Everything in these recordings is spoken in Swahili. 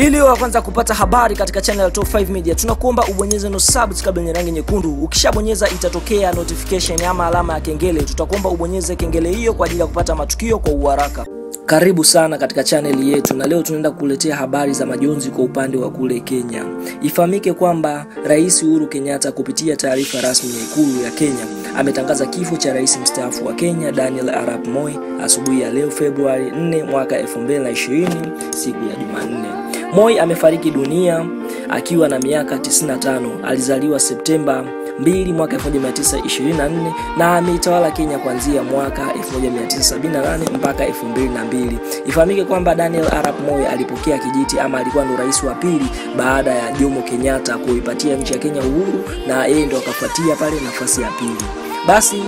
Ili wa kwanza kupata habari katika channel ya Top 5 Media, tunakuomba ubonyeze no kabla yenye rangi nyekundu. Ukishabonyeza itatokea notification ama alama ya kengele. Tutakuomba ubonyeze kengele hiyo kwa ajili ya kupata matukio kwa uharaka. Karibu sana katika chaneli yetu, na leo tunaenda kukuletea habari za majonzi kwa upande wa kule Kenya. Ifahamike kwamba Rais Uhuru Kenyatta kupitia taarifa rasmi ya ikulu ya Kenya ametangaza kifo cha rais mstaafu wa Kenya Daniel Arap Moi asubuhi ya leo Februari 4 mwaka 2020 siku ya Jumanne. Moi amefariki dunia akiwa na miaka 95. Alizaliwa Septemba 2 mwaka 1924 na ameitawala Kenya kuanzia mwaka 1978 mpaka 2002. Ifahamike kwamba Daniel Arap Moi alipokea kijiti ama alikuwa ndo rais wa pili baada ya Jomo Kenyatta kuipatia nchi ya Kenya uhuru, na yeye ndo akafuatia pale nafasi ya pili. Basi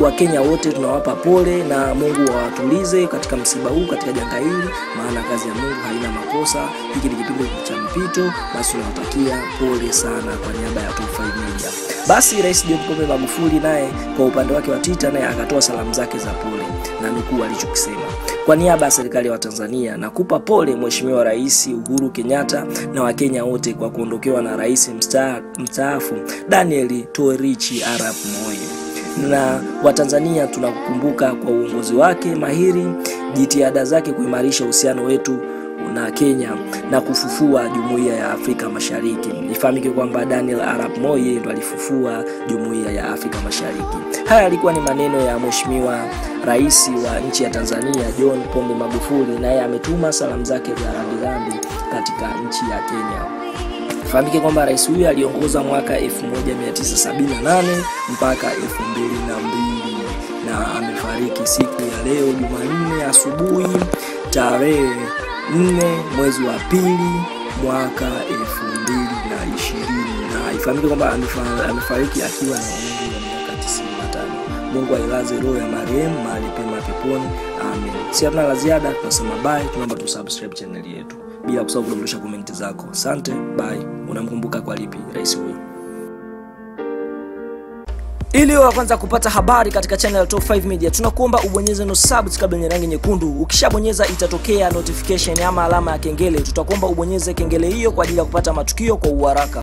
Wakenya wote tunawapa pole na Mungu awatulize katika msiba huu, katika janga hili, maana kazi ya Mungu haina makosa. Hiki ni kipindi cha mpito, basi tunawatakia pole sana kwa niaba ya Top 5 Media. Basi Rais John Pombe Magufuli naye kwa upande wake wa Twitter naye akatoa salamu zake za pole na nukuu alichokisema: kwa niaba ya serikali ya Tanzania nakupa pole Mheshimiwa Rais Uhuru Kenyatta na Wakenya wote kwa kuondokewa na rais mstaafu Daniel Toroitich Arap Moi na Watanzania tunakukumbuka kwa uongozi wake mahiri, jitihada zake kuimarisha uhusiano wetu na Kenya na kufufua jumuiya ya Afrika Mashariki. Ifahamike kwamba Daniel Arap Moi ndo alifufua jumuiya ya Afrika Mashariki. Haya yalikuwa ni maneno ya Mheshimiwa Rais wa nchi ya Tanzania John Pombe Magufuli, naye ametuma salamu zake za rambirambi katika nchi ya Kenya. Ifahamike kwamba rais huyo aliongoza mwaka 1978 mpaka 2002 na amefariki siku ya leo Jumanne asubuhi tarehe 4 mwezi wa pili mwaka 2020 na ifahamike kwamba amefariki akiwa na umri wa miaka 95. Mungu ailaze roho ya marehemu mahali pema peponi, amen. Si hatuna la ziada, tunasema bye. Tunaomba tu subscribe channel yetu bila kusahau kudondosha komenti zako. Asante, bye. Unamkumbuka kwa lipi rais huyu? Ili wa kwanza kupata habari katika channel Top 5 Media, tunakuomba ubonyeze no subscribe yenye rangi nyekundu. Ukishabonyeza itatokea notification ama alama ya kengele. Tutakuomba ubonyeze kengele hiyo kwa ajili ya kupata matukio kwa uharaka.